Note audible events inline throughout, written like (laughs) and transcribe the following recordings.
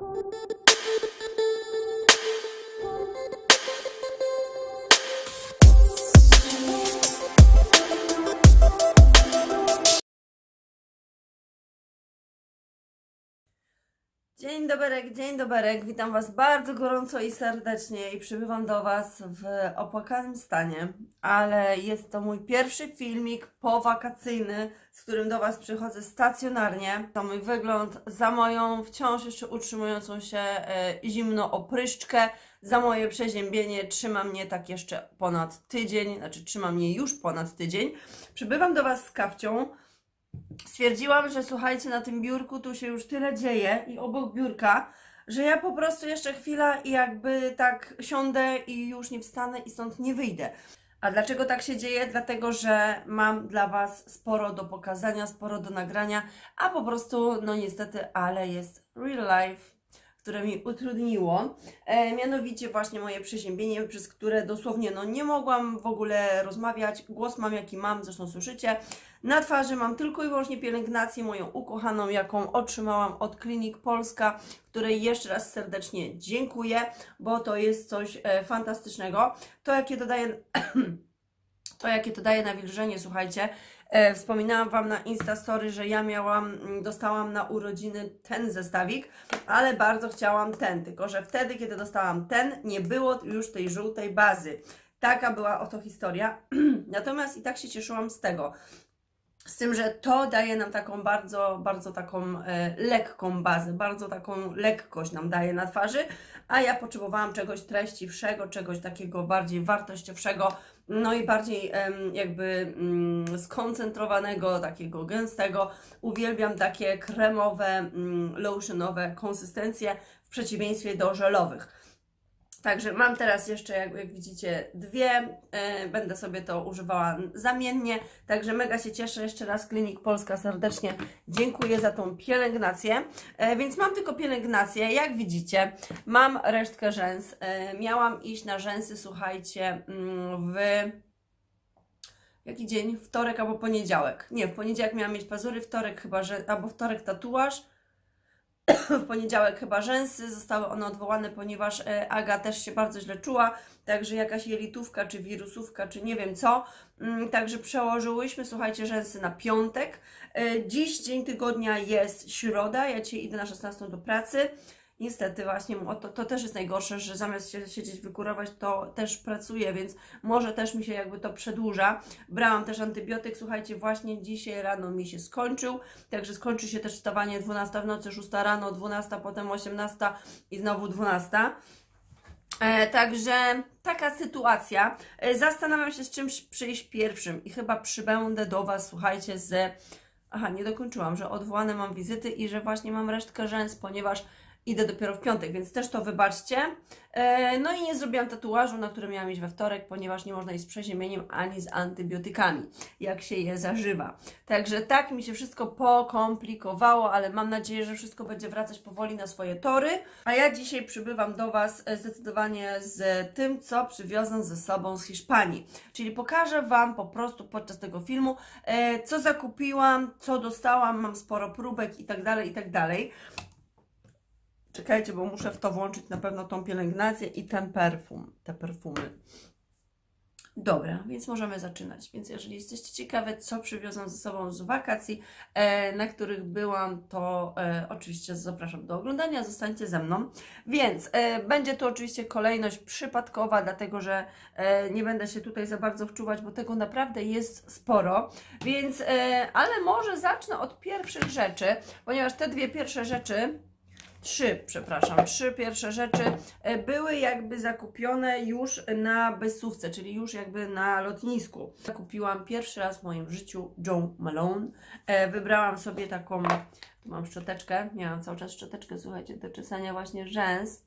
you Dzień dobry, dzień dobry, witam Was bardzo gorąco i serdecznie i przybywam do Was w opłakanym stanie, ale jest to mój pierwszy filmik powakacyjny, z którym do Was przychodzę stacjonarnie. To mój wygląd za moją wciąż jeszcze utrzymującą się e, zimno opryszczkę, za moje przeziębienie trzyma mnie tak jeszcze ponad tydzień, znaczy trzyma mnie już ponad tydzień. Przybywam do Was z kawcią, stwierdziłam, że słuchajcie, na tym biurku tu się już tyle dzieje i obok biurka, że ja po prostu jeszcze chwila i jakby tak siądę i już nie wstanę i stąd nie wyjdę. A dlaczego tak się dzieje? Dlatego, że mam dla Was sporo do pokazania, sporo do nagrania, a po prostu, no niestety, ale jest real life które mi utrudniło. E, mianowicie właśnie moje przeziębienie, przez które dosłownie no, nie mogłam w ogóle rozmawiać. Głos mam jaki mam, zresztą słyszycie. Na twarzy mam tylko i wyłącznie pielęgnację moją ukochaną, jaką otrzymałam od Klinik Polska, której jeszcze raz serdecznie dziękuję, bo to jest coś e, fantastycznego. To jakie dodaję... (clears throat) to jakie to daje nawilżenie, słuchajcie, wspominałam Wam na Instastory, że ja miałam, mm, dostałam na urodziny ten zestawik, ale bardzo chciałam ten, tylko że wtedy, kiedy dostałam ten, nie było już tej żółtej bazy. Taka była oto historia. (clears throat) Natomiast i tak się cieszyłam z tego. Z tym, że to daje nam taką bardzo, bardzo taką e, lekką bazę, bardzo taką lekkość nam daje na twarzy, a ja potrzebowałam czegoś treściwszego, czegoś takiego bardziej wartościowszego, no i bardziej jakby mm, skoncentrowanego, takiego gęstego. Uwielbiam takie kremowe, mm, lotionowe konsystencje w przeciwieństwie do żelowych. Także mam teraz jeszcze, jak, widzicie, dwie. E, będę sobie to używała zamiennie. Także mega się cieszę. Jeszcze raz Klinik Polska serdecznie dziękuję za tą pielęgnację. E, więc mam tylko pielęgnację. Jak widzicie, mam resztkę rzęs. E, miałam iść na rzęsy, słuchajcie, mm, w jaki dzień? Wtorek albo poniedziałek. Nie, w poniedziałek miałam mieć pazury, wtorek chyba, że, albo wtorek tatuaż, (coughs) w poniedziałek chyba rzęsy, zostały one odwołane, ponieważ e, Aga też się bardzo źle czuła, także jakaś jelitówka, czy wirusówka, czy nie wiem co, mm, także przełożyłyśmy, słuchajcie, rzęsy na piątek. E, dziś dzień tygodnia jest środa, ja dzisiaj idę na 16 do pracy, niestety właśnie to, to też jest najgorsze, że zamiast się siedzieć, wykurować, to też pracuję, więc może też mi się jakby to przedłuża. Brałam też antybiotyk, słuchajcie, właśnie dzisiaj rano mi się skończył, także skończy się też wstawanie 12 w nocy, 6 rano, 12, potem 18 i znowu 12. E, także taka sytuacja. E, zastanawiam się, z czym przyjść pierwszym i chyba przybędę do Was, słuchajcie, z... Aha, nie dokończyłam, że odwołane mam wizyty i że właśnie mam resztkę rzęs, ponieważ idę dopiero w piątek, więc też to wybaczcie. E, no i nie zrobiłam tatuażu, na który miałam iść we wtorek, ponieważ nie można iść z przeziemieniem ani z antybiotykami, jak się je zażywa. Także tak mi się wszystko pokomplikowało, ale mam nadzieję, że wszystko będzie wracać powoli na swoje tory. A ja dzisiaj przybywam do Was e, zdecydowanie z tym, co przywiozę ze sobą z Hiszpanii. Czyli pokażę Wam po prostu podczas tego filmu, e, co zakupiłam, co dostałam, mam sporo próbek i tak dalej, i tak dalej. Czekajcie, bo muszę w to włączyć na pewno tą pielęgnację i ten perfum, te perfumy. Dobra, więc możemy zaczynać. Więc jeżeli jesteście ciekawe, co przywiozłam ze sobą z wakacji, e, na których byłam, to e, oczywiście zapraszam do oglądania, zostańcie ze mną. Więc e, będzie to oczywiście kolejność przypadkowa, dlatego że nie będę się tutaj za bardzo wczuwać, bo tego naprawdę jest sporo. Więc, ale może zacznę od pierwszych rzeczy, ponieważ te dwie pierwsze rzeczy trzy, przepraszam, trzy pierwsze rzeczy e, były jakby zakupione już na bezsówce, czyli już jakby na lotnisku. Kupiłam pierwszy raz w moim życiu Joe Malone. E, wybrałam sobie taką, mam szczoteczkę, miałam cały czas szczoteczkę, słuchajcie, do czesania właśnie rzęs.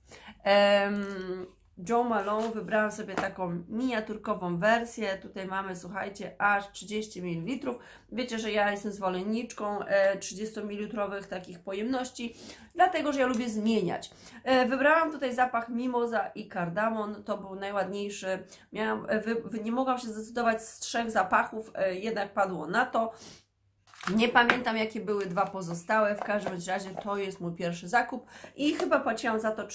Joe Malone wybrałam sobie taką miniaturkową wersję. Tutaj mamy, słuchajcie, aż 30 ml. Wiecie, że ja jestem zwolenniczką 30 e, ml takich pojemności, dlatego że ja lubię zmieniać. E, wybrałam tutaj zapach mimoza i kardamon. To był najładniejszy. Miałam, e, nie mogłam się zdecydować z trzech zapachów, jednak padło na to. Nie pamiętam, jakie były dwa pozostałe. W każdym razie to jest mój pierwszy zakup i chyba płaciłam za to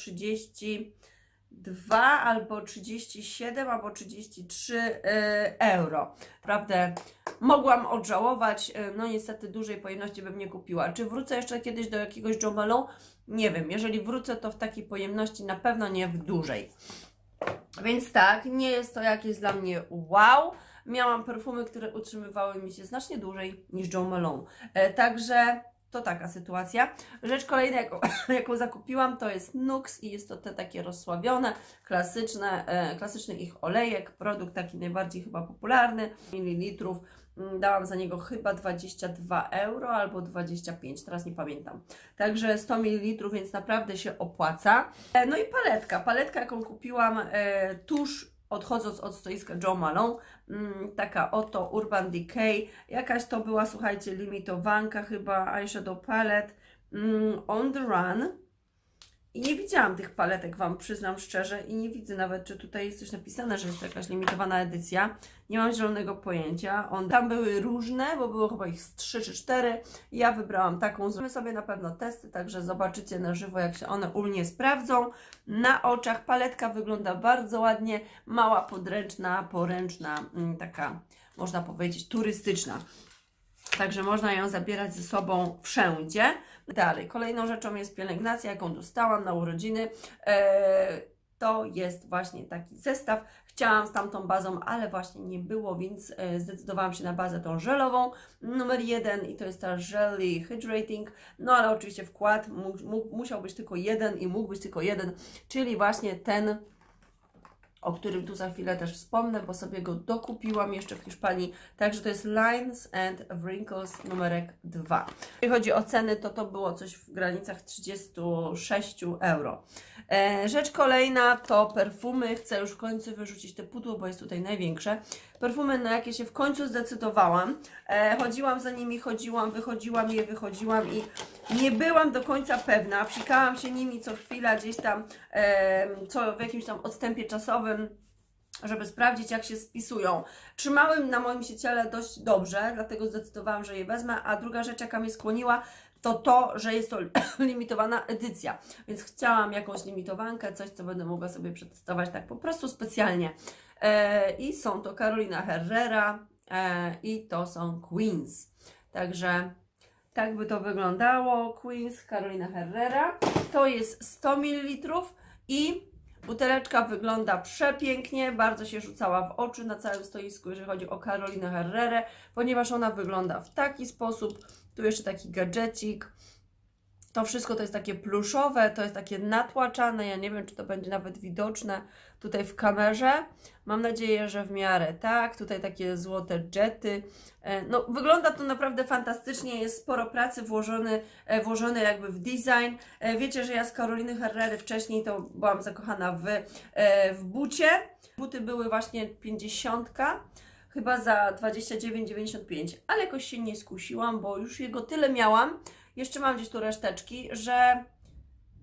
32 albo 37 albo 33 e, euro. Prawdę mogłam odżałować. E, no niestety dużej pojemności bym nie kupiła. Czy wrócę jeszcze kiedyś do jakiegoś Joe? Nie wiem. Jeżeli wrócę, to w takiej pojemności na pewno nie w dużej. Więc tak, nie jest to jakieś dla mnie wow miałam perfumy, które utrzymywały mi się znacznie dłużej niż Joe Malone. E, także to taka sytuacja. Rzecz kolejna, jaką, (coughs) jaką zakupiłam, to jest Nux i jest to te takie rozsławione, klasyczne, e, klasyczny ich olejek, produkt taki najbardziej chyba popularny, mililitrów. Mm, dałam za niego chyba 22 euro albo 25, teraz nie pamiętam. Także 100 ml, więc naprawdę się opłaca. E, no i paletka. Paletka, jaką kupiłam, e, tuż odchodząc od stoiska Joe Malone, mm, taka oto Urban Decay, jakaś to była, słuchajcie, limitowanka chyba, eyeshadow palette, mm, On The Run, i nie widziałam tych paletek, Wam przyznam szczerze, i nie widzę nawet, czy tutaj jest coś napisane, że jest to jakaś limitowana edycja. Nie mam zielonego pojęcia. On, tam były różne, bo było chyba ich z 3 czy 4. Ja wybrałam taką. Zrobimy sobie na pewno testy, także zobaczycie na żywo, jak się one u mnie sprawdzą. Na oczach paletka wygląda bardzo ładnie, mała, podręczna, poręczna, mm, taka można powiedzieć turystyczna. Także można ją zabierać ze sobą wszędzie. Dalej, kolejną rzeczą jest pielęgnacja, jaką dostałam na urodziny. E, to jest właśnie taki zestaw. Chciałam z tamtą bazą, ale właśnie nie było, więc e, zdecydowałam się na bazę tą żelową numer jeden i to jest ta Jelly Hydrating. No ale oczywiście wkład mu, mu, musiał być tylko jeden i mógł być tylko jeden, czyli właśnie ten o którym tu za chwilę też wspomnę, bo sobie go dokupiłam jeszcze w Hiszpanii. Także to jest Lines and Wrinkles numerek 2. Jeśli chodzi o ceny, to to było coś w granicach 36 euro. E, rzecz kolejna to perfumy. Chcę już w końcu wyrzucić te pudło, bo jest tutaj największe. Perfumy, na jakie się w końcu zdecydowałam. E, chodziłam za nimi, chodziłam, wychodziłam je, wychodziłam i nie byłam do końca pewna. Psikałam się nimi co chwila gdzieś tam, e, co w jakimś tam odstępie czasowym żeby sprawdzić, jak się spisują. Trzymały na moim się ciele dość dobrze, dlatego zdecydowałam, że je wezmę. A druga rzecz, jaka mnie skłoniła, to to, że jest to (clears throat) limitowana edycja. Więc chciałam jakąś limitowankę, coś, co będę mogła sobie przetestować tak po prostu specjalnie. E, I są to Carolina Herrera e, i to są Queens. Także tak by to wyglądało. Queens Carolina Herrera. To jest 100 ml i buteleczka wygląda przepięknie. Bardzo się rzucała w oczy na całym stoisku, jeżeli chodzi o Carolinę Herrerę, ponieważ ona wygląda w taki sposób. Tu jeszcze taki gadżecik. To wszystko to jest takie pluszowe, to jest takie natłaczane. Ja nie wiem, czy to będzie nawet widoczne tutaj w kamerze. Mam nadzieję, że w miarę tak. Tutaj takie złote jety. E, no, wygląda to naprawdę fantastycznie. Jest sporo pracy włożone, e, włożone jakby w design. E, wiecie, że ja z Karoliny Herrery wcześniej to byłam zakochana w, w bucie. Buty były właśnie 50 chyba za 29,95, ale jakoś się nie skusiłam, bo już jego tyle miałam, jeszcze mam gdzieś tu reszteczki, że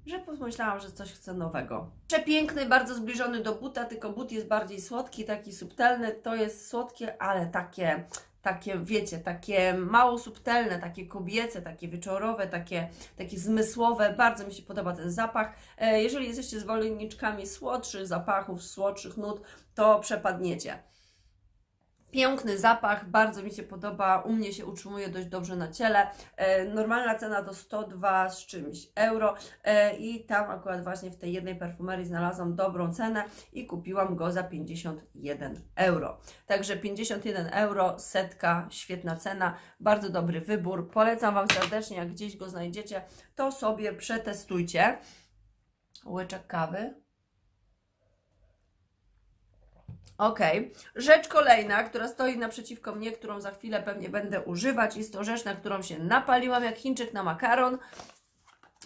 że pomyślałam, że coś chcę nowego. Przepiękny, bardzo zbliżony do buta, tylko but jest bardziej słodki, taki subtelny. To jest słodkie, ale takie, takie wiecie, takie mało subtelne, takie kobiece, takie wieczorowe, takie, takie zmysłowe. Bardzo mi się podoba ten zapach. E, jeżeli jesteście zwolenniczkami słodszych zapachów, słodszych nut, to przepadniecie. Piękny zapach, bardzo mi się podoba, u mnie się utrzymuje dość dobrze na ciele. E, normalna cena to 102 z czymś euro e, i tam akurat właśnie w tej jednej perfumerii znalazłam dobrą cenę i kupiłam go za 51 euro. Także 51 euro, setka, świetna cena, bardzo dobry wybór. Polecam Wam serdecznie, jak gdzieś go znajdziecie, to sobie przetestujcie. Łyczek kawy. Ok. Rzecz kolejna, która stoi naprzeciwko mnie, którą za chwilę pewnie będę używać, jest to rzecz, na którą się napaliłam jak Chińczyk na makaron.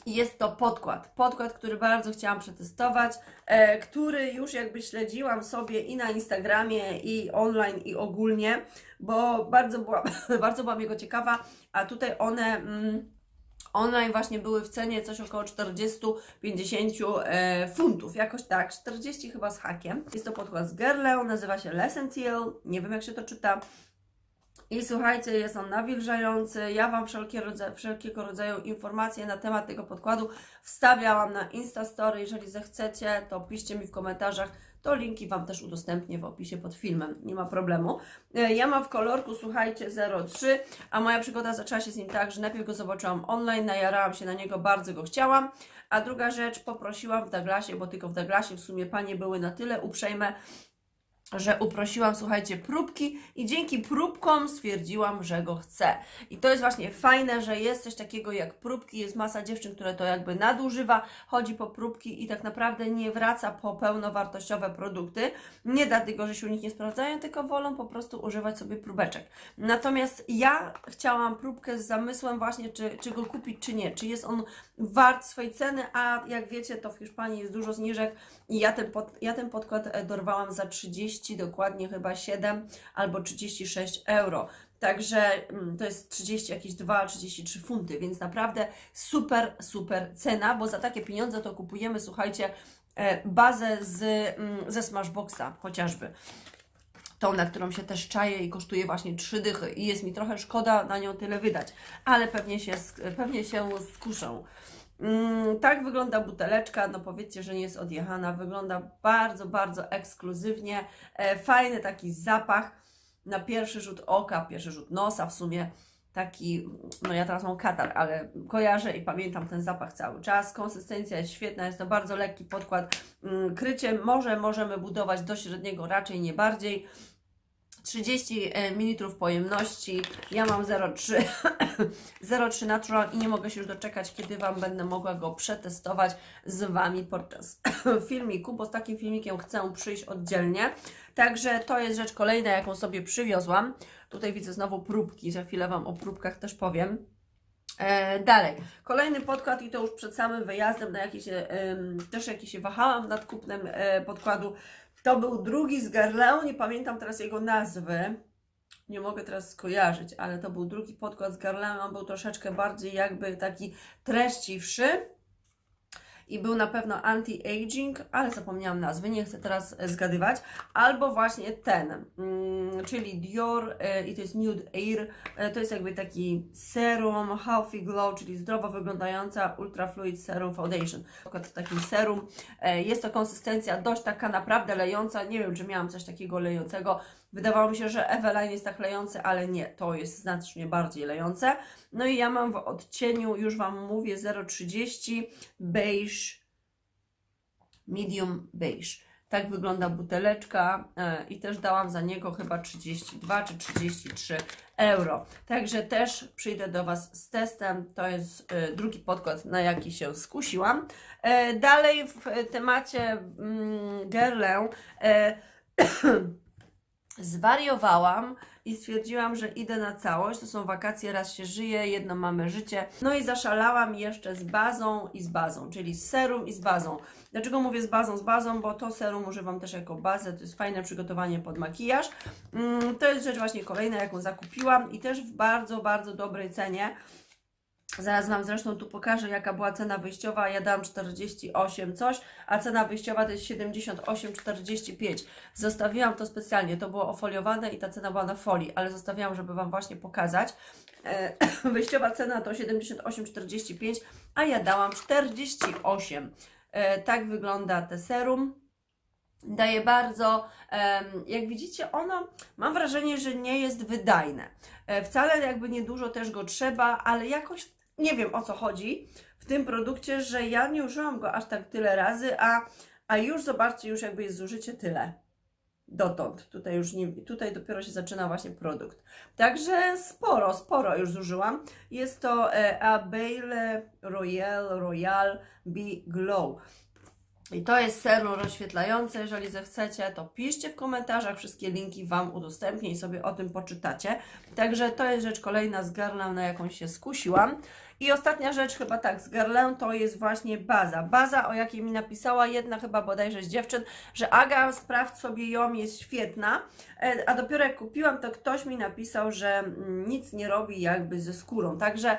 Jest to podkład. Podkład, który bardzo chciałam przetestować, e, który już jakby śledziłam sobie i na Instagramie, i online, i ogólnie, bo bardzo byłam, (laughs) bardzo byłam jego ciekawa, a tutaj one. Mm, online właśnie były w cenie coś około 40-50 e, funtów, jakoś tak, 40 chyba z hakiem. Jest to podkład z Guerlain, nazywa się Lessentil, nie wiem jak się to czyta. I słuchajcie, jest on nawilżający. Ja Wam wszelkie rodza wszelkiego rodzaju informacje na temat tego podkładu wstawiałam na Instastory. Jeżeli zechcecie, to piszcie mi w komentarzach. To linki Wam też udostępnię w opisie pod filmem. Nie ma problemu. E, ja mam w kolorku, słuchajcie, 03, a moja przygoda zaczęła się z nim tak, że najpierw go zobaczyłam online, najarałam się na niego, bardzo go chciałam. A druga rzecz, poprosiłam w Douglasie, bo tylko w Douglasie w sumie panie były na tyle uprzejme, że uprosiłam, słuchajcie, próbki i dzięki próbkom stwierdziłam, że go chcę. I to jest właśnie fajne, że jest coś takiego jak próbki, jest masa dziewczyn, które to jakby nadużywa, chodzi po próbki i tak naprawdę nie wraca po pełnowartościowe produkty. Nie dlatego, że się u nich nie sprawdzają, tylko wolą po prostu używać sobie próbeczek. Natomiast ja chciałam próbkę z zamysłem właśnie, czy, czy go kupić, czy nie, czy jest on wart swojej ceny, a jak wiecie, to w Hiszpanii jest dużo zniżek i ja ten, pod, ja ten podkład e, dorwałam za 30, dokładnie chyba 7 albo 36 euro. Także mm, to jest 30, jakieś 2, 33 funty, więc naprawdę super, super cena, bo za takie pieniądze to kupujemy, słuchajcie, e, bazę z, mm, ze Smashboxa chociażby tą, na którą się też czaję i kosztuje właśnie 3 dychy i jest mi trochę szkoda na nią tyle wydać, ale pewnie się, pewnie się skuszę. Mm, tak wygląda buteleczka, no powiedzcie, że nie jest odjechana, wygląda bardzo, bardzo ekskluzywnie, e, fajny taki zapach na pierwszy rzut oka, pierwszy rzut nosa w sumie, taki, no ja teraz mam katar, ale kojarzę i pamiętam ten zapach cały czas. Konsystencja jest świetna, jest to bardzo lekki podkład. Mm, krycie może możemy budować do średniego, raczej nie bardziej. 30 e, ml pojemności. Ja mam 0,3 0,3 (coughs) Natural i nie mogę się już doczekać, kiedy Wam będę mogła go przetestować z Wami podczas (coughs) filmiku, bo z takim filmikiem chcę przyjść oddzielnie. Także to jest rzecz kolejna, jaką sobie przywiozłam. Tutaj widzę znowu próbki, za chwilę Wam o próbkach też powiem. E, dalej, kolejny podkład i to już przed samym wyjazdem, na jaki się, też jaki się wahałam nad kupnem e, podkładu, to był drugi z Garleu, nie pamiętam teraz jego nazwy, nie mogę teraz skojarzyć, ale to był drugi podkład z Garleu, on był troszeczkę bardziej jakby taki treściwszy i był na pewno anti-aging, ale zapomniałam nazwy, nie chcę teraz e, zgadywać, albo właśnie ten, mm, czyli Dior e, i to jest Nude Air, e, to jest jakby taki serum Healthy Glow, czyli zdrowo wyglądająca Ultra Fluid Serum Foundation. Takim serum, jest to konsystencja dość taka naprawdę lejąca, nie wiem czy miałam coś takiego lejącego, Wydawało mi się, że Eveline jest tak lejący, ale nie, to jest znacznie bardziej lejące. No i ja mam w odcieniu, już Wam mówię, 0,30 beige, medium beige. Tak wygląda buteleczka e, i też dałam za niego chyba 32 czy 33 euro. Także też przyjdę do Was z testem. To jest e, drugi podkład, na jaki się skusiłam. E, dalej w temacie mm, Gerlę (clears throat) zwariowałam i stwierdziłam, że idę na całość. To są wakacje, raz się żyje, jedno mamy życie. No i zaszalałam jeszcze z bazą i z bazą, czyli z serum i z bazą. Dlaczego mówię z bazą? Z bazą, bo to serum używam też jako bazę, to jest fajne przygotowanie pod makijaż. Mm, to jest rzecz właśnie kolejna, jaką zakupiłam i też w bardzo, bardzo dobrej cenie. Zaraz Wam zresztą tu pokażę, jaka była cena wyjściowa. Ja dam 48 coś, a cena wyjściowa to jest 78,45. Zostawiłam to specjalnie, to było ofoliowane i ta cena była na folii, ale zostawiłam, żeby Wam właśnie pokazać. E, (clears throat) wyjściowa cena to 78,45, a ja dałam 48. E, tak wygląda te serum. Daje bardzo, jak widzicie, ono, mam wrażenie, że nie jest wydajne. E, wcale jakby niedużo też go trzeba, ale jakoś nie wiem o co chodzi w tym produkcie, że ja nie użyłam go aż tak tyle razy, a, a już zobaczcie, już jakby jest zużycie tyle. Dotąd. Tutaj już nie, tutaj dopiero się zaczyna właśnie produkt. Także sporo, sporo już zużyłam. Jest to e, Abeille Royal Royal Be Glow. I to jest serum rozświetlające. Jeżeli zechcecie, to piszcie w komentarzach. Wszystkie linki Wam udostępnię i sobie o tym poczytacie. Także to jest rzecz kolejna z Garlem, na jaką się skusiłam. I ostatnia rzecz, chyba tak, z Garlem to jest właśnie baza. Baza, o jakiej mi napisała jedna chyba bodajże z dziewczyn, że Aga, sprawdź sobie ją, jest świetna. E, a dopiero jak kupiłam, to ktoś mi napisał, że nic nie robi jakby ze skórą. Także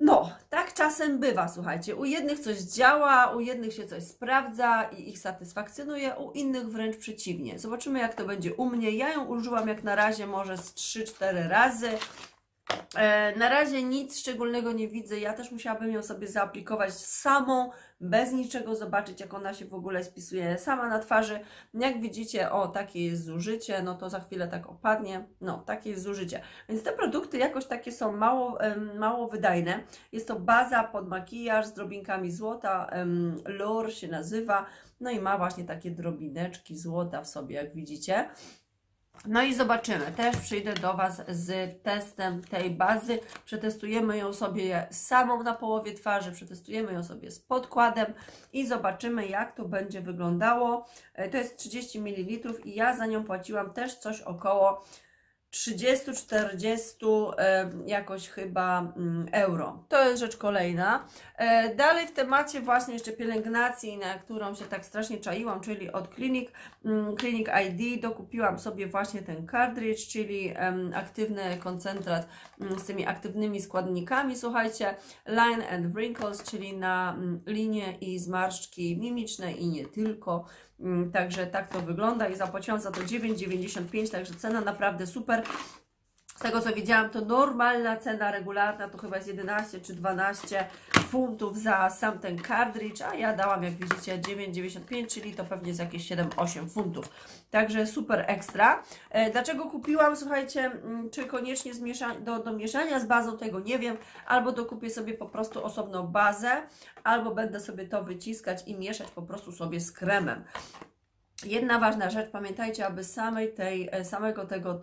No, tak czasem bywa, słuchajcie. U jednych coś działa, u jednych się coś sprawdza i ich satysfakcjonuje, u innych wręcz przeciwnie. Zobaczymy, jak to będzie u mnie. Ja ją użyłam jak na razie może z 3-4 razy. E, na razie nic szczególnego nie widzę. Ja też musiałabym ją sobie zaaplikować samą, bez niczego, zobaczyć jak ona się w ogóle spisuje sama na twarzy. Jak widzicie, o takie jest zużycie, no to za chwilę tak opadnie. No, takie jest zużycie. Więc te produkty jakoś takie są mało, mało wydajne. Jest to baza pod makijaż z drobinkami złota. Lure się nazywa. No i ma właśnie takie drobineczki złota w sobie, jak widzicie. No i zobaczymy. Też przyjdę do Was z testem tej bazy. Przetestujemy ją sobie samą na połowie twarzy, przetestujemy ją sobie z podkładem i zobaczymy, jak to będzie wyglądało. E, to jest 30 ml i ja za nią płaciłam też coś około 30-40 jakoś chyba mm, euro. To jest rzecz kolejna. E, dalej w temacie właśnie jeszcze pielęgnacji, na którą się tak strasznie czaiłam, czyli od Clinic, mm, Clinic ID dokupiłam sobie właśnie ten cartridge, czyli aktywny koncentrat mm, z tymi aktywnymi składnikami, słuchajcie, line and wrinkles, czyli na linie i zmarszczki mimiczne i nie tylko. Mm, także tak to wygląda i zapłaciłam za to 9,95, także cena naprawdę super. Z tego co widziałam, to normalna cena regularna to chyba jest 11 czy 12 funtów za sam ten cartridge, a ja dałam, jak widzicie, 9,95, czyli to pewnie jest jakieś 7-8 funtów. Także super ekstra. E, dlaczego kupiłam? Słuchajcie, mm, czy koniecznie do, do mieszania z bazą, tego nie wiem, albo dokupię sobie po prostu osobną bazę, albo będę sobie to wyciskać i mieszać po prostu sobie z kremem. Jedna ważna rzecz, pamiętajcie, aby samej tej, e, samego tego,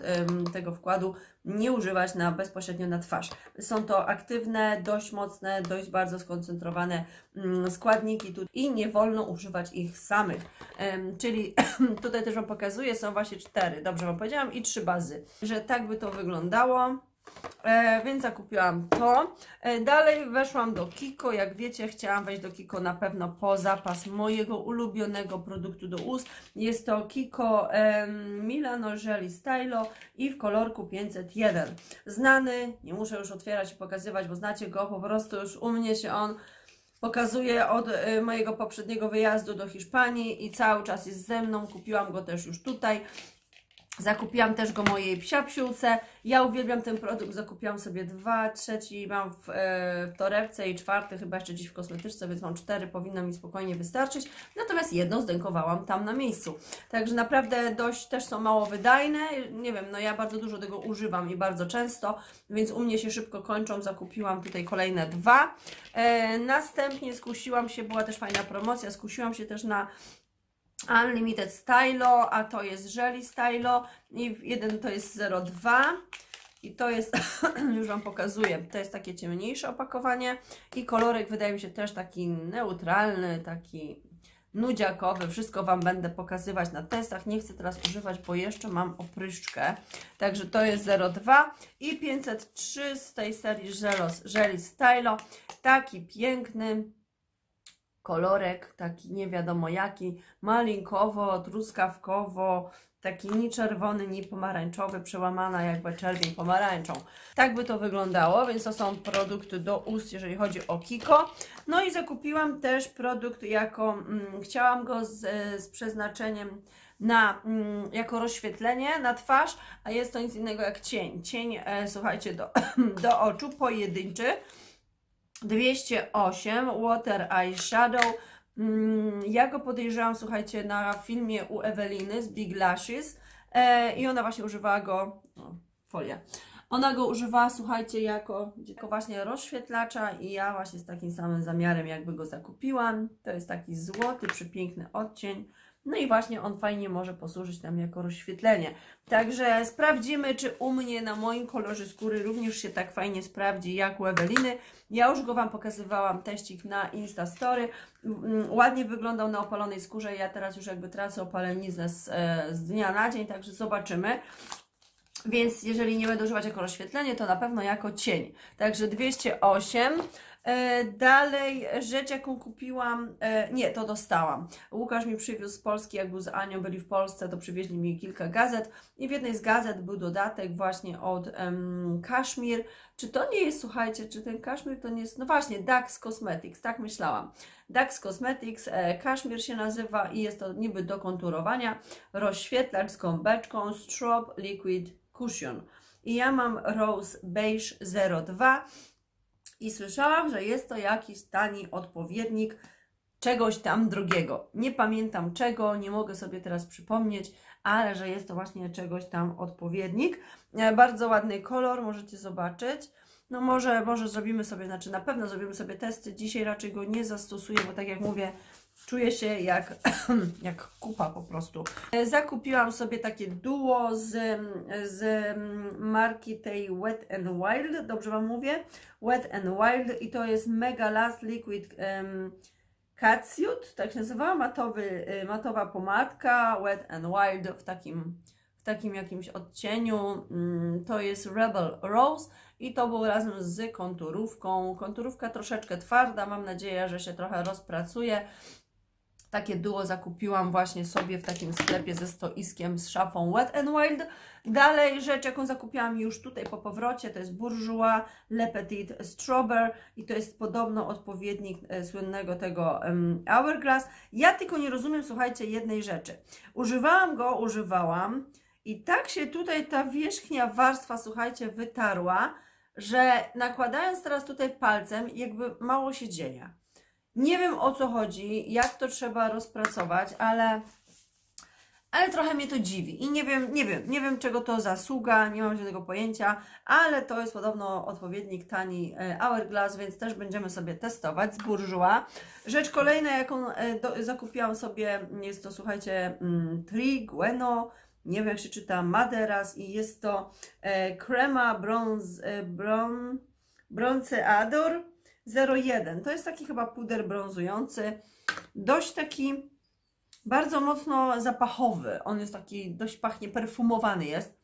tego wkładu nie używać na, bezpośrednio na twarz. Są to aktywne, dość mocne, dość bardzo skoncentrowane mm, składniki tu i nie wolno używać ich samych. Czyli (clears throat) tutaj też Wam pokazuję, są właśnie cztery, dobrze Wam powiedziałam, i trzy bazy. Że tak by to wyglądało. E, więc zakupiłam to. E, dalej weszłam do Kiko. Jak wiecie, chciałam wejść do Kiko na pewno po zapas mojego ulubionego produktu do ust. Jest to Kiko e, Milano Jelly Stylo i w kolorku 501. Znany, nie muszę już otwierać i pokazywać, bo znacie go, po prostu już u mnie się on pokazuje od e, mojego poprzedniego wyjazdu do Hiszpanii i cały czas jest ze mną. Kupiłam go też już tutaj. Zakupiłam też go mojej psiapsiółce. Ja uwielbiam ten produkt, zakupiłam sobie dwa, trzeci mam w, e, w torebce i czwarty chyba jeszcze gdzieś w kosmetyczce, więc mam cztery, powinno mi spokojnie wystarczyć. Natomiast jedną zdękowałam tam na miejscu. Także naprawdę dość też są mało wydajne. Nie wiem, no ja bardzo dużo tego używam i bardzo często, więc u mnie się szybko kończą. Zakupiłam tutaj kolejne dwa. E, następnie skusiłam się, była też fajna promocja, skusiłam się też na Unlimited Stylo, a to jest Jelly Stylo i jeden to jest 02 i to jest, (clears throat) już Wam pokazuję, to jest takie ciemniejsze opakowanie i kolorek wydaje mi się też taki neutralny, taki nudziakowy. Wszystko Wam będę pokazywać na testach. Nie chcę teraz używać, bo jeszcze mam opryszczkę. Także to jest 02 i 503 z tej serii Jelly Stylo. Taki piękny, kolorek, taki nie wiadomo jaki, malinkowo, truskawkowo, taki ni czerwony, ni pomarańczowy, przełamana jakby czerwień pomarańczą. Tak by to wyglądało, więc to są produkty do ust, jeżeli chodzi o Kiko. No i zakupiłam też produkt jako, mm, chciałam go z, z przeznaczeniem na, mm, jako rozświetlenie na twarz, a jest to nic innego jak cień. Cień, e, słuchajcie, do, (clears throat) do oczu, pojedynczy. 208 Water Eyeshadow. Mm, ja go podejrzewam, słuchajcie, na filmie u Eweliny z Big Lashes e, i ona właśnie używała go, o, folia, ona go używała, słuchajcie, jako, jako właśnie rozświetlacza i ja właśnie z takim samym zamiarem jakby go zakupiłam. To jest taki złoty, przepiękny odcień. No i właśnie on fajnie może posłużyć nam jako rozświetlenie. Także sprawdzimy, czy u mnie na moim kolorze skóry również się tak fajnie sprawdzi jak u Eweliny. Ja już go Wam pokazywałam, teścik na Instastory. Mm, ładnie wyglądał na opalonej skórze. Ja teraz już jakby tracę opaleniznę z, e, z dnia na dzień, także zobaczymy. Więc jeżeli nie będę używać jako rozświetlenie, to na pewno jako cień. Także 208 E, dalej rzecz, jaką kupiłam, e, nie, to dostałam. Łukasz mi przywiózł z Polski, jak był z Anią, byli w Polsce, to przywieźli mi kilka gazet i w jednej z gazet był dodatek właśnie od um, Kashmir. Czy to nie jest, słuchajcie, czy ten Kashmir to nie jest, no właśnie, Dax Cosmetics, tak myślałam. Dax Cosmetics, e, Kashmir się nazywa i jest to niby do konturowania, rozświetlacz z gąbeczką Strobe Liquid Cushion. I ja mam Rose Beige 02 i słyszałam, że jest to jakiś tani odpowiednik czegoś tam drugiego. Nie pamiętam czego, nie mogę sobie teraz przypomnieć, ale że jest to właśnie czegoś tam odpowiednik. E, bardzo ładny kolor, możecie zobaczyć. No może, może zrobimy sobie, znaczy na pewno zrobimy sobie testy. Dzisiaj raczej go nie zastosuję, bo tak jak mówię, czuję się jak, (clears throat) jak kupa po prostu. E, zakupiłam sobie takie duo z, z marki tej Wet and Wild, dobrze Wam mówię? Wet and Wild i to jest Mega Last Liquid um, Catsuit, tak się nazywa, matowy, y, matowa pomadka Wet and Wild w takim, w takim jakimś odcieniu. Mm, to jest Rebel Rose i to był razem z konturówką. Konturówka troszeczkę twarda, mam nadzieję, że się trochę rozpracuje. Takie duo zakupiłam właśnie sobie w takim sklepie ze stoiskiem z szafą Wet n Wild. Dalej rzecz, jaką zakupiłam już tutaj po powrocie, to jest Bourjois Le Petit Strawberry i to jest podobno odpowiednik e, słynnego tego Hourglass. Ja tylko nie rozumiem, słuchajcie, jednej rzeczy. Używałam go, używałam i tak się tutaj ta wierzchnia warstwa, słuchajcie, wytarła, że nakładając teraz tutaj palcem, jakby mało się dzieje. Nie wiem o co chodzi, jak to trzeba rozpracować, ale, ale trochę mnie to dziwi. I nie wiem, nie wiem, nie wiem czego to zasługa, nie mam żadnego pojęcia, ale to jest podobno odpowiednik tani e, Hourglass, więc też będziemy sobie testować z Bourjois. Rzecz kolejna, jaką e, do, zakupiłam sobie, jest to słuchajcie, mm, Tri Gueno, nie wiem jak się czyta, Maderas i jest to e, krema bronz, e, bron, bronzeador 01. To jest taki chyba puder brązujący, dość taki bardzo mocno zapachowy. On jest taki, dość pachnie, perfumowany jest.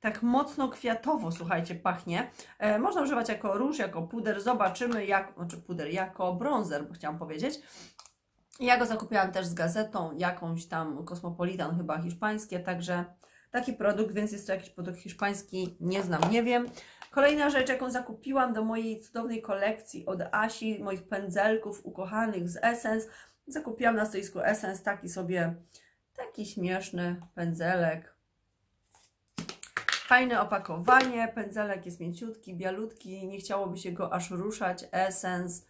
Tak mocno kwiatowo, słuchajcie, pachnie. E, można używać jako róż, jako puder. Zobaczymy, jak, znaczy puder, jako bronzer, bo chciałam powiedzieć. Ja go zakupiłam też z gazetą, jakąś tam Cosmopolitan, chyba hiszpańskie, także taki produkt, więc jest to jakiś produkt hiszpański, nie znam, nie wiem. Kolejna rzecz, jaką zakupiłam do mojej cudownej kolekcji od Asi, moich pędzelków ukochanych z Essence. Zakupiłam na stoisku Essence taki sobie, taki śmieszny pędzelek. Fajne opakowanie, pędzelek jest mięciutki, bialutki, nie chciałoby się go aż ruszać. Essence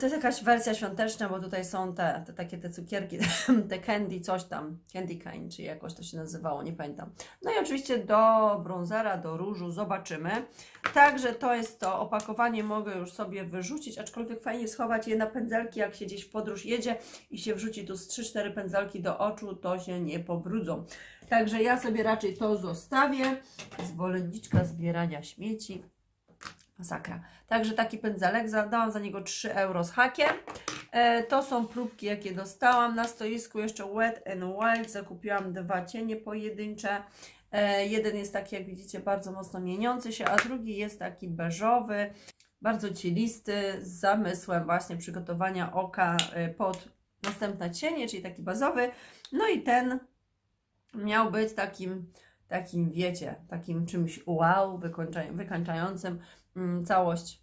to jest jakaś wersja świąteczna, bo tutaj są te, te takie te cukierki, (laughs) te candy, coś tam, candy cane, czy jakoś to się nazywało, nie pamiętam. No i oczywiście do brązera, do różu zobaczymy. Także to jest to opakowanie, mogę już sobie wyrzucić, aczkolwiek fajnie schować je na pędzelki, jak się gdzieś w podróż jedzie i się wrzuci tu z 3-4 pędzelki do oczu, to się nie pobrudzą. Także ja sobie raczej to zostawię. Zwolenniczka zbierania śmieci. Masakra. Także taki pędzelek, dałam za niego 3 euro z hakiem. E, to są próbki, jakie dostałam. Na stoisku jeszcze Wet and Wild zakupiłam dwa cienie pojedyncze. E, jeden jest taki, jak widzicie, bardzo mocno mieniący się, a drugi jest taki beżowy, bardzo cielisty, z zamysłem właśnie przygotowania oka e, pod następne cienie, czyli taki bazowy. No i ten miał być takim, takim wiecie, takim czymś wow, wykańczającym Mm, całość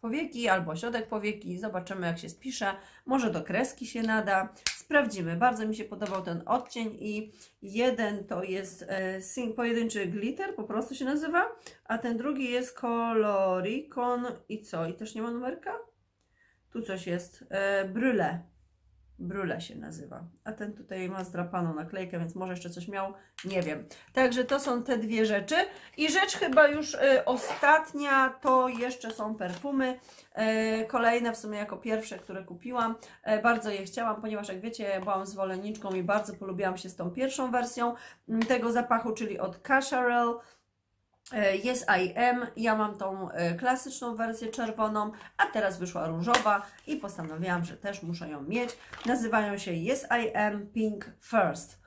powieki albo środek powieki. Zobaczymy, jak się spisze. Może do kreski się nada. Sprawdzimy. Bardzo mi się podobał ten odcień i jeden to jest e, pojedynczy glitter, po prostu się nazywa, a ten drugi jest Coloricon i co? I też nie ma numerka? Tu coś jest. E. Brule się nazywa. A ten tutaj ma zdrapaną naklejkę, więc może jeszcze coś miał, nie wiem. Także to są te dwie rzeczy. I rzecz chyba już y, ostatnia, to jeszcze są perfumy. Y, kolejne w sumie jako pierwsze, które kupiłam. Y, bardzo je chciałam, ponieważ jak wiecie, byłam zwolenniczką i bardzo polubiłam się z tą pierwszą wersją tego zapachu, czyli od Cacharel. E, yes I am, ja mam tą e, klasyczną wersję czerwoną, a teraz wyszła różowa i postanowiłam, że też muszę ją mieć. Nazywają się Yes I am Pink First.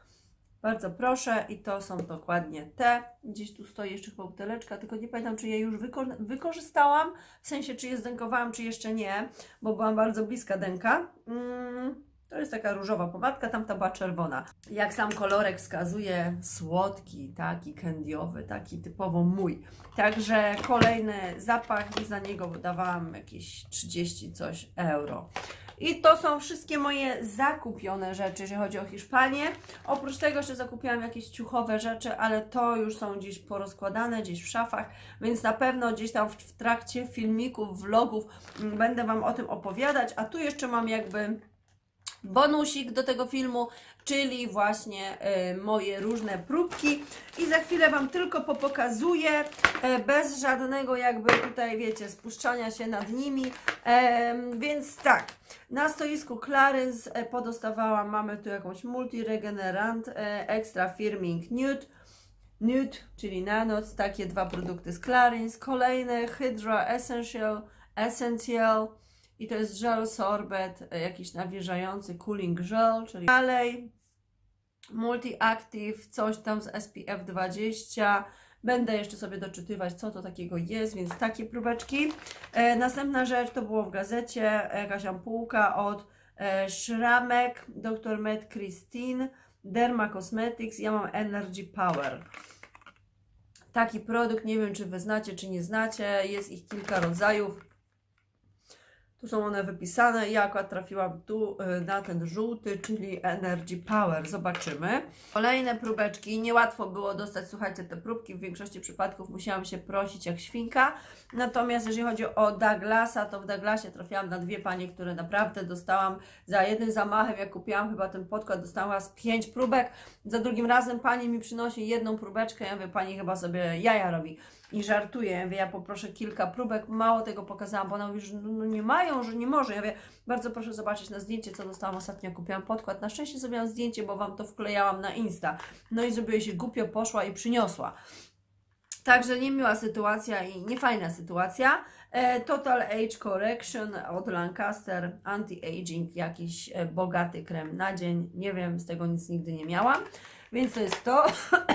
Bardzo proszę i to są dokładnie te. Gdzieś tu stoi jeszcze chyba buteleczka, tylko nie pamiętam, czy je już wyko- wykorzystałam, w sensie, czy je zdękowałam, czy jeszcze nie, bo byłam bardzo bliska dęka. Mm, to jest taka różowa pomadka, tamta była czerwona. Jak sam kolorek wskazuje, słodki, taki kędiowy, taki typowo mój. Także kolejny zapach, za niego wydawałam jakieś 30 coś euro. I to są wszystkie moje zakupione rzeczy, jeżeli chodzi o Hiszpanię. Oprócz tego jeszcze zakupiłam jakieś ciuchowe rzeczy, ale to już są gdzieś porozkładane, gdzieś w szafach, więc na pewno gdzieś tam w, w trakcie filmików, vlogów mm, będę Wam o tym opowiadać. A tu jeszcze mam jakby bonusik do tego filmu, czyli właśnie y, moje różne próbki. I za chwilę Wam tylko popokazuję, y, bez żadnego jakby tutaj, wiecie, spuszczania się nad nimi, więc tak, na stoisku Clarins y, podostawałam, mamy tu jakąś multiregenerant, y, extra firming nude, nude, czyli nanoc, takie dwa produkty z Clarins, kolejny Hydra Essential, Essential, i to jest gel sorbet, e, jakiś nawilżający cooling gel, czyli dalej multi-active, coś tam z SPF 20. Będę jeszcze sobie doczytywać, co to takiego jest, więc takie próbeczki. E, następna rzecz to było w gazecie, jakaś ampułka od e, Szramek, Dr. Med Christine, Derma Cosmetics. Ja mam Energy Power. Taki produkt, nie wiem czy wy znacie, czy nie znacie, jest ich kilka rodzajów. Tu są one wypisane. Ja akurat trafiłam tu y, na ten żółty, czyli Energy Power. Zobaczymy. Kolejne próbeczki. Niełatwo było dostać, słuchajcie, te próbki. W większości przypadków musiałam się prosić jak świnka. Natomiast jeżeli chodzi o Douglasa, to w Douglasie trafiłam na dwie panie, które naprawdę dostałam za jednym zamachem. Jak kupiłam chyba ten podkład, dostałam z pięć próbek. Za drugim razem pani mi przynosi jedną próbeczkę. Ja mówię, pani chyba sobie jaja robi i żartuje. Ja, mówię, ja poproszę kilka próbek, mało tego pokazałam, bo ona mówi, że no nie mają, że nie może. Ja mówię, bardzo proszę zobaczyć na zdjęcie, co dostałam ostatnio, kupiłam podkład. Na szczęście zrobiłam zdjęcie, bo Wam to wklejałam na Insta. No i zrobiła się głupio, poszła i przyniosła. Także niemiła sytuacja i niefajna sytuacja. E, Total Age Correction od Lancaster, anti-aging, jakiś e, bogaty krem na dzień. Nie wiem, z tego nic nigdy nie miałam. Więc to jest to.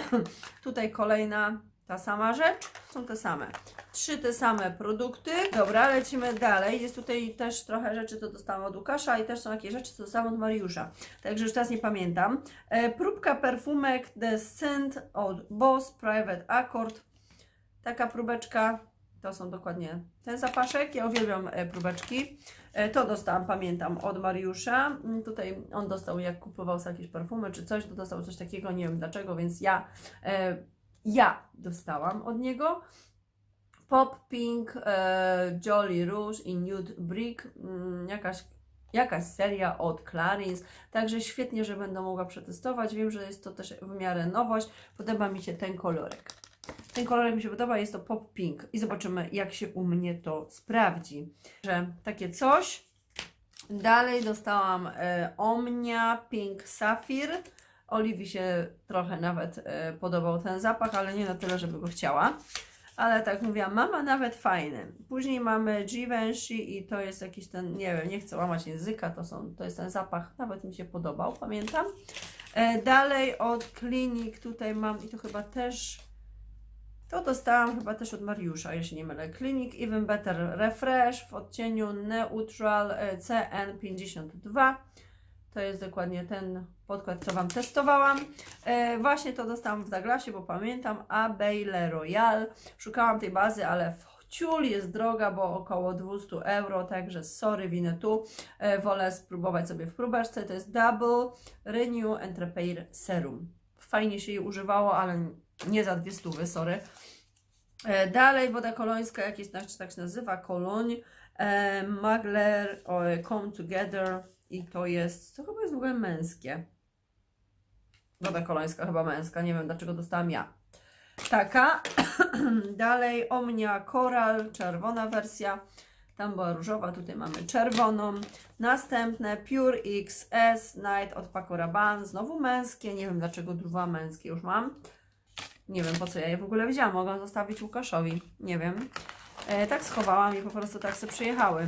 (coughs) Tutaj kolejna ta sama rzecz, są te same. Trzy te same produkty. Dobra, lecimy dalej. Jest tutaj też trochę rzeczy, co dostałam od Łukasza i też są jakieś rzeczy, co dostałam od Mariusza. Także już teraz nie pamiętam. E, próbka perfumek The Scent od Boss Private Accord. Taka próbeczka. To są dokładnie ten zapaszek. Ja uwielbiam e, próbeczki. E, to dostałam, pamiętam, od Mariusza. Mm, tutaj on dostał, jak kupował sobie jakieś perfumy czy coś, to dostał coś takiego, nie wiem dlaczego, więc ja... Ja dostałam od niego. Pop Pink, e, Jolly Rouge i Nude Brick, mm, jakaś, jakaś seria od Clarins, także świetnie, że będę mogła przetestować. Wiem, że jest to też w miarę nowość. Podoba mi się ten kolorek. Ten kolorek mi się podoba, jest to Pop Pink i zobaczymy, jak się u mnie to sprawdzi. Że takie coś. Dalej dostałam e, Omnia Pink Sapphire Oliwii się trochę nawet e, podobał ten zapach, ale nie na tyle, żeby go chciała. Ale tak mówiłam, mama nawet fajny. Później mamy Givenchy i to jest jakiś ten, nie wiem, nie chcę łamać języka, to, są, to jest ten zapach, nawet mi się podobał, pamiętam. E, dalej od Klinik tutaj mam i to chyba też, to dostałam chyba też od Mariusza, jeśli nie mylę. Clinic Even Better Refresh w odcieniu Neutral e, CN52. To jest dokładnie ten podkład, co Wam testowałam. E, właśnie to dostałam w Douglasie, bo pamiętam Abeille Royal. Szukałam tej bazy, ale w ciul jest droga, bo około 200 euro, także sorry, winę tu. E, wolę spróbować sobie w próbeczce. To jest Double Renew and Repair Serum. Fajnie się jej używało, ale nie za 200, sorry. E, dalej woda kolońska, jakieś tak, tak się nazywa, Koloń. E, Magler Come Together i to jest, to chyba jest w ogóle męskie. Woda kolońska chyba męska, nie wiem dlaczego dostałam ja. Taka. (clears throat) Dalej Omnia Coral, czerwona wersja. Tam była różowa, tutaj mamy czerwoną. Następne Pure XS Night od Paco Rabanne, znowu męskie. Nie wiem dlaczego dwa męskie już mam. Nie wiem po co ja je w ogóle wzięłam. Mogłam zostawić Łukaszowi. Nie wiem. E, tak schowałam i po prostu tak sobie przyjechały.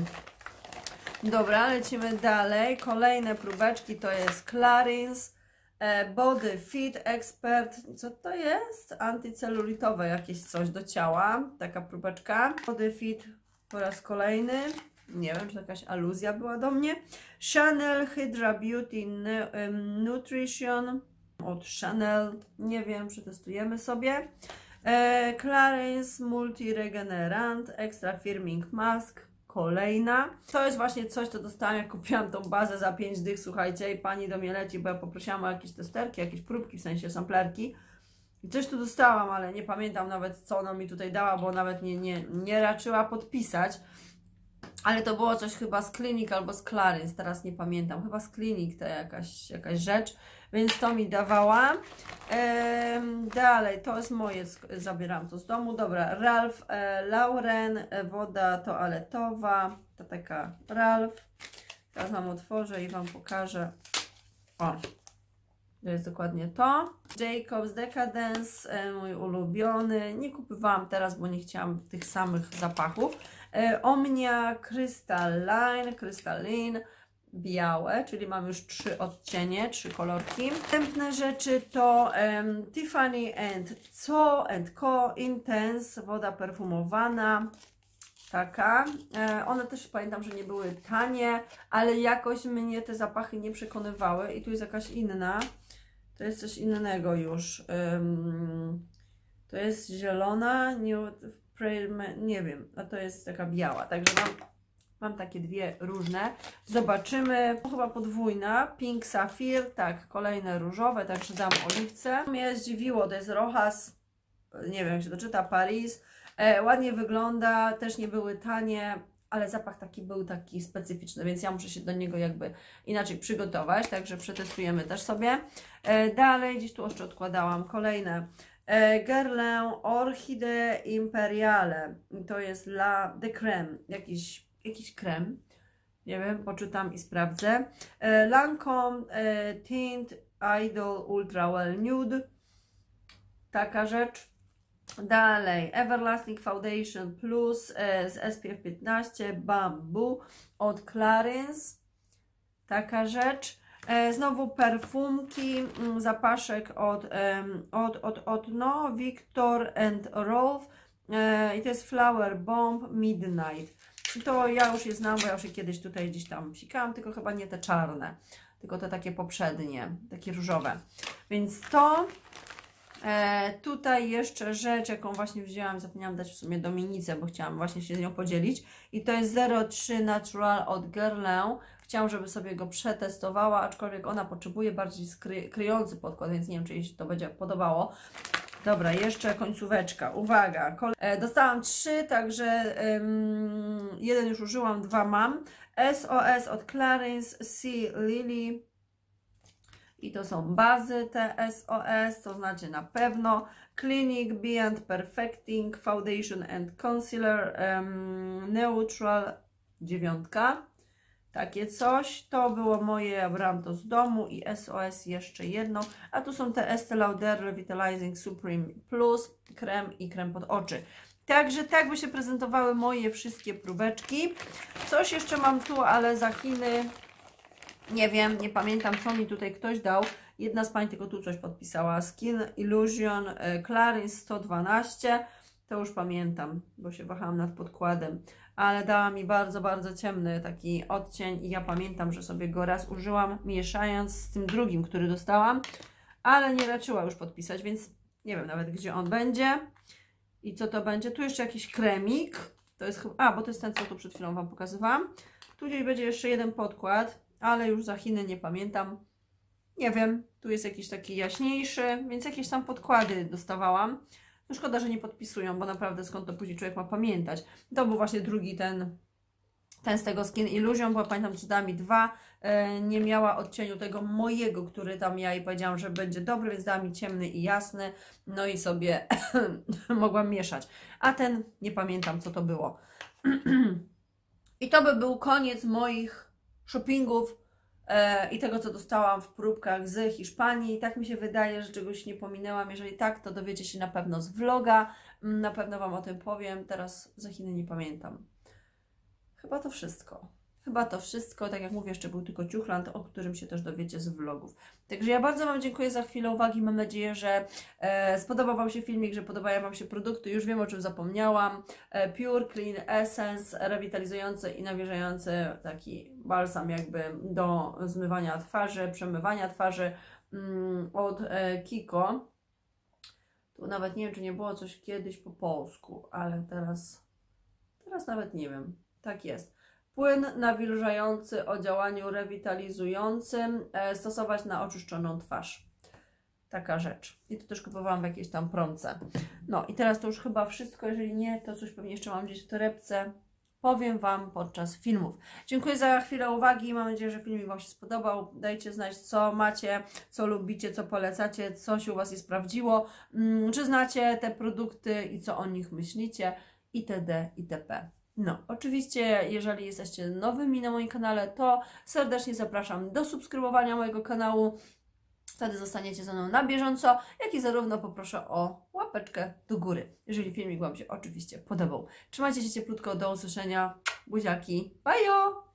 Dobra, lecimy dalej. Kolejne próbeczki to jest Clarins E, Body Fit Expert, co to jest? Antycelulitowe jakieś coś do ciała, taka próbeczka. Body Fit po raz kolejny, nie wiem, czy jakaś aluzja była do mnie. Chanel Hydra Beauty Nutrition od Chanel, nie wiem, przetestujemy sobie. E, Clarins Multi Regenerant Extra Firming Mask, kolejna. To jest właśnie coś, co dostałam, jak kupiłam tą bazę za 5 dych, słuchajcie, i pani do mnie leci, bo ja poprosiłam o jakieś testerki, jakieś próbki, w sensie samplerki. I coś tu dostałam, ale nie pamiętam nawet, co ona mi tutaj dała, bo nawet nie, nie, nie raczyła podpisać. Ale to było coś chyba z Clinic albo z Clarins, teraz nie pamiętam. Chyba z Clinic to jakaś, jakaś rzecz, więc to mi dawała. Dalej, to jest moje, zabieram to z domu. Dobra, Ralph e, Lauren, e, woda toaletowa, to taka Ralph. Teraz Wam otworzę i Wam pokażę. O, to jest dokładnie to. Jacob's Decadence, e, mój ulubiony. Nie kupowałam teraz, bo nie chciałam tych samych zapachów. E, Omnia Crystalline, Crystalline, białe, czyli mam już trzy odcienie, trzy kolorki. Następne rzeczy to um, Tiffany and Co and Co Intense, woda perfumowana. Taka. E, one też pamiętam, że nie były tanie, ale jakoś mnie te zapachy nie przekonywały. I tu jest jakaś inna. To jest coś innego już. Um, to jest zielona, nie, nie wiem, a to jest taka biała. Także mam, mam takie dwie różne. Zobaczymy, chyba podwójna, Pink Sapphire, tak, kolejne różowe, także dam oliwce. Mnie zdziwiło, to jest Rojas, nie wiem jak się to czyta, Paris. E, ładnie wygląda, też nie były tanie, ale zapach taki był taki specyficzny, więc ja muszę się do niego jakby inaczej przygotować, także przetestujemy też sobie. E, dalej, gdzieś tu jeszcze odkładałam kolejne Guerlain Orchide Imperiale. To jest La de Creme. Jakiś, jakiś krem. Nie wiem, poczytam i sprawdzę. E, Lancome e, Tint Idol Ultra Well Nude. Taka rzecz. Dalej, Everlasting Foundation Plus z SPF 15 Bamboo od Clarins. Taka rzecz. E, znowu perfumki, mm, zapaszek od, od, od, od no, Victor and Rolf e, i to jest Flower Bomb Midnight. To ja już je znam, bo ja już je kiedyś tutaj gdzieś tam psikałam, tylko chyba nie te czarne, tylko te takie poprzednie, takie różowe. Więc to E, tutaj jeszcze rzecz, jaką właśnie wzięłam, zapomniałam dać w sumie Dominice, bo chciałam właśnie się z nią podzielić. I to jest 03 Natural od Guerlain. Chciałam, żeby sobie go przetestowała, aczkolwiek ona potrzebuje bardziej skry, kryjący podkład, więc nie wiem, czy jej się to będzie podobało. Dobra, jeszcze końcóweczka. Uwaga, e, dostałam trzy, także ym, jeden już użyłam, dwa mam. SOS od Clarins Sea Lily i to są bazy TSOS, to znaczy na pewno Clinic Beyond Perfecting Foundation and Concealer um, Neutral dziewiątka. Takie coś. To było moje, ja brałam to z domu i SOS jeszcze jedno. A tu są te Estee Lauder Revitalizing Supreme Plus, krem i krem pod oczy. Także tak by się prezentowały moje wszystkie próbeczki. Coś jeszcze mam tu, ale za Chiny nie wiem, nie pamiętam co mi tutaj ktoś dał. Jedna z pań tylko tu coś podpisała. Skin Illusion e, Clarins 112. To już pamiętam, bo się wahałam nad podkładem. Ale dała mi bardzo, bardzo ciemny taki odcień i ja pamiętam, że sobie go raz użyłam, mieszając z tym drugim, który dostałam. Ale nie raczyła już podpisać, więc nie wiem nawet, gdzie on będzie. I co to będzie? Tu jeszcze jakiś kremik. To jest chyba... A, bo to jest ten, co tu przed chwilą Wam pokazywałam. Tu gdzieś będzie jeszcze jeden podkład ale już za Chiny nie pamiętam. Nie wiem, tu jest jakiś taki jaśniejszy, więc jakieś tam podkłady dostawałam. No szkoda, że nie podpisują, bo naprawdę skąd to później człowiek ma pamiętać. To był właśnie drugi ten, ten z tego Skin Illusion, bo pamiętam, że dała mi dwa. E, nie miała odcieniu tego mojego, który tam ja i powiedziałam, że będzie dobry, więc dała ciemny i jasny. No i sobie (coughs) mogłam mieszać. A ten, nie pamiętam co to było. (clears throat) I to by był koniec moich shoppingów i tego, co dostałam w próbkach z Hiszpanii. Tak mi się wydaje, że czegoś nie pominęłam. Jeżeli tak, to dowiecie się na pewno z vloga. Mm, na pewno Wam o tym powiem. Teraz za Chiny nie pamiętam. Chyba to wszystko. Chyba to wszystko, tak jak mówię, jeszcze był tylko ciuchland, o którym się też dowiecie z vlogów. Także ja bardzo Wam dziękuję za chwilę uwagi. Mam nadzieję, że e, spodobał Wam się filmik, że podobają Wam się produkty. Już wiem, o czym zapomniałam. E, Pure Clean Essence, rewitalizujący i nawilżający taki balsam jakby do zmywania twarzy, przemywania twarzy mm, od e, Kiko. Tu nawet nie wiem, czy nie było coś kiedyś po polsku, ale teraz, teraz nawet nie wiem. Tak jest. Płyn nawilżający o działaniu rewitalizującym e, stosować na oczyszczoną twarz. Taka rzecz. I to też kupowałam w jakiejś tam promce. No i teraz to już chyba wszystko. Jeżeli nie, to coś pewnie jeszcze mam gdzieś w torebce. Powiem Wam podczas filmów. Dziękuję za chwilę uwagi. Mam nadzieję, że filmik Wam się spodobał. Dajcie znać, co macie, co lubicie, co polecacie, co się u Was nie sprawdziło. Mm, czy znacie te produkty i co o nich myślicie itd. itp. No, oczywiście, jeżeli jesteście nowymi na moim kanale, to serdecznie zapraszam do subskrybowania mojego kanału. Wtedy zostaniecie ze mną na bieżąco, jak i zarówno poproszę o łapeczkę do góry, jeżeli filmik Wam się oczywiście podobał. Trzymajcie się cieplutko, do usłyszenia. Buziaki, bajo!